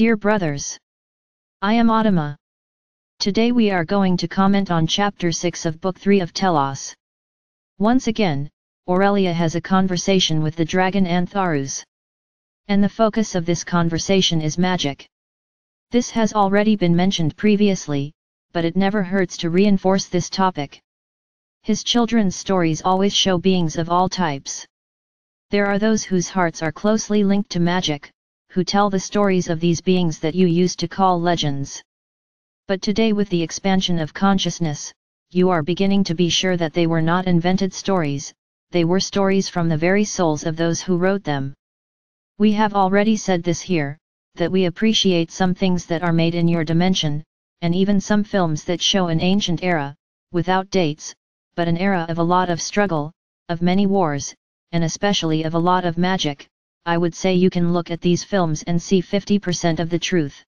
Dear brothers, I am Adama. Today we are going to comment on chapter 6 of book 3 of Telos. Once again, Aurelia has a conversation with the dragon Antharus. And the focus of this conversation is magic. This has already been mentioned previously, but it never hurts to reinforce this topic. His children's stories always show beings of all types. There are those whose hearts are closely linked to magic, who tell the stories of these beings that you used to call legends. But today with the expansion of consciousness, you are beginning to be sure that they were not invented stories, they were stories from the very souls of those who wrote them. We have already said this here, that we appreciate some things that are made in your dimension, and even some films that show an ancient era, without dates, but an era of a lot of struggle, of many wars, and especially of a lot of magic, I would say you can look at these films and see 50% of the truth.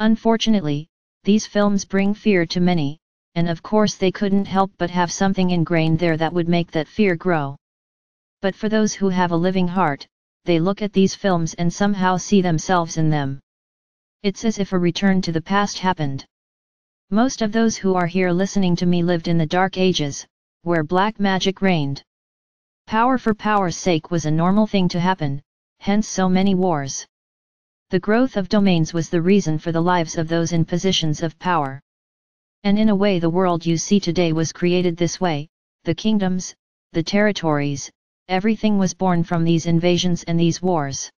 Unfortunately, these films bring fear to many, and of course they couldn't help but have something ingrained there that would make that fear grow. But for those who have a living heart, they look at these films and somehow see themselves in them. It's as if a return to the past happened. Most of those who are here listening to me lived in the Dark Ages, where black magic reigned. Power for power's sake was a normal thing to happen, hence so many wars. The growth of domains was the reason for the lives of those in positions of power. And in a way the world you see today was created this way, the kingdoms, the territories, everything was born from these invasions and these wars.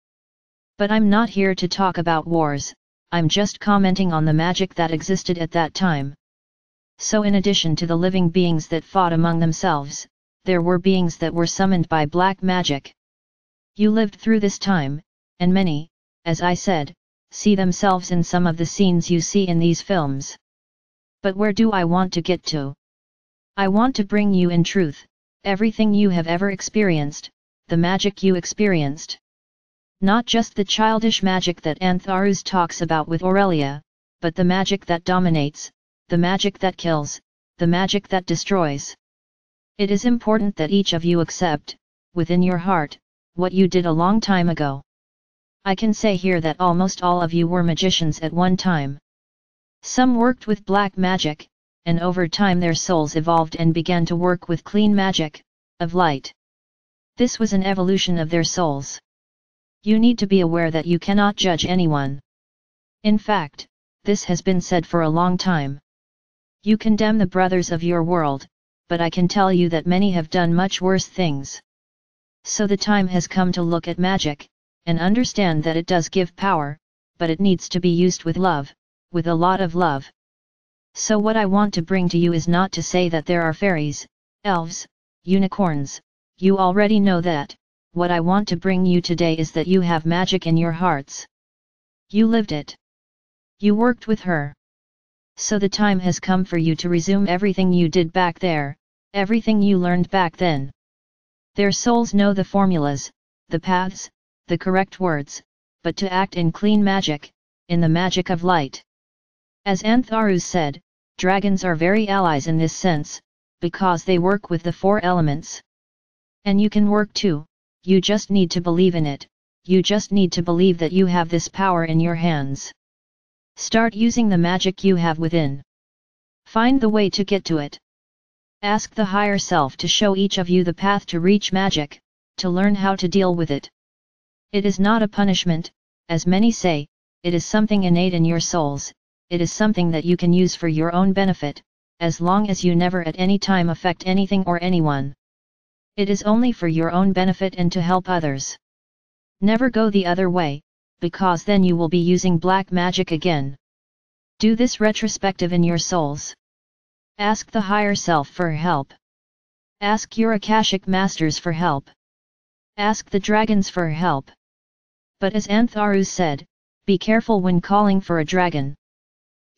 But I'm not here to talk about wars, I'm just commenting on the magic that existed at that time. So in addition to the living beings that fought among themselves, there were beings that were summoned by black magic. You lived through this time, and many, as I said, see themselves in some of the scenes you see in these films. But where do I want to get to? I want to bring you in truth, everything you have ever experienced, the magic you experienced. Not just the childish magic that Antharus talks about with Aurelia, but the magic that dominates, the magic that kills, the magic that destroys. It is important that each of you accept, within your heart, what you did a long time ago. I can say here that almost all of you were magicians at one time. Some worked with black magic, and over time their souls evolved and began to work with clean magic, of light. This was an evolution of their souls. You need to be aware that you cannot judge anyone. In fact, this has been said for a long time. You condemn the brothers of your world, but I can tell you that many have done much worse things. So the time has come to look at magic, and understand that it does give power, but it needs to be used with love, with a lot of love. So what I want to bring to you is not to say that there are fairies, elves, unicorns, you already know that, what I want to bring you today is that you have magic in your hearts. You lived it. You worked with her. So the time has come for you to resume everything you did back there, everything you learned back then. Their souls know the formulas, the paths, the correct words, but to act in clean magic, in the magic of light. As Antharus said, dragons are very allies in this sense, because they work with the four elements. And you can work too, you just need to believe in it, you just need to believe that you have this power in your hands. Start using the magic you have within. Find the way to get to it. Ask the higher self to show each of you the path to reach magic, to learn how to deal with it. It is not a punishment, as many say, it is something innate in your souls, it is something that you can use for your own benefit, as long as you never at any time affect anything or anyone. It is only for your own benefit and to help others. Never go the other way, because then you will be using black magic again. Do this retrospective in your souls. Ask the higher self for help. Ask your Akashic masters for help. Ask the dragons for help. But as Antharus said, be careful when calling for a dragon.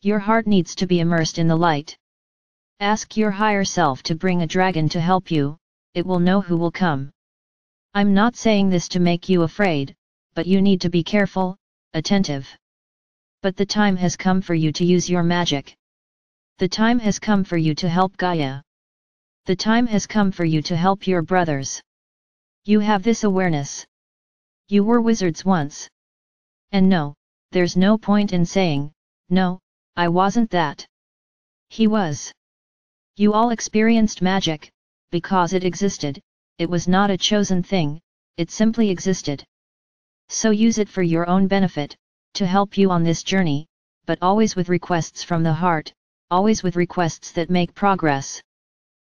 Your heart needs to be immersed in the light. Ask your higher self to bring a dragon to help you, it will know who will come. I'm not saying this to make you afraid, but you need to be careful, attentive. But the time has come for you to use your magic. The time has come for you to help Gaia. The time has come for you to help your brothers. You have this awareness. You were wizards once. And no, there's no point in saying, no, I wasn't that. He was. You all experienced magic, because it existed, it was not a chosen thing, it simply existed. So use it for your own benefit, to help you on this journey, but always with requests from the heart, always with requests that make progress.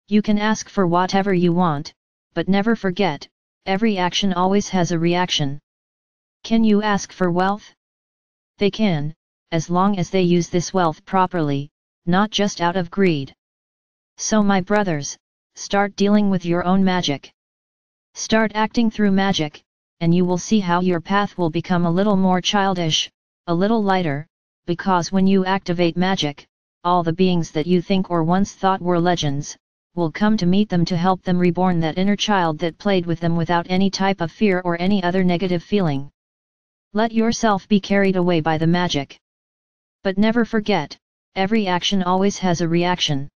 You can ask for whatever you want, but never forget, every action always has a reaction. Can you ask for wealth? They can, as long as they use this wealth properly, not just out of greed. So my brothers, start dealing with your own magic. Start acting through magic, and you will see how your path will become a little more childish, a little lighter, because when you activate magic, all the beings that you think or once thought were legends, will come to meet them to help them reborn that inner child that played with them without any type of fear or any other negative feeling. Let yourself be carried away by the magic. But never forget, every action always has a reaction.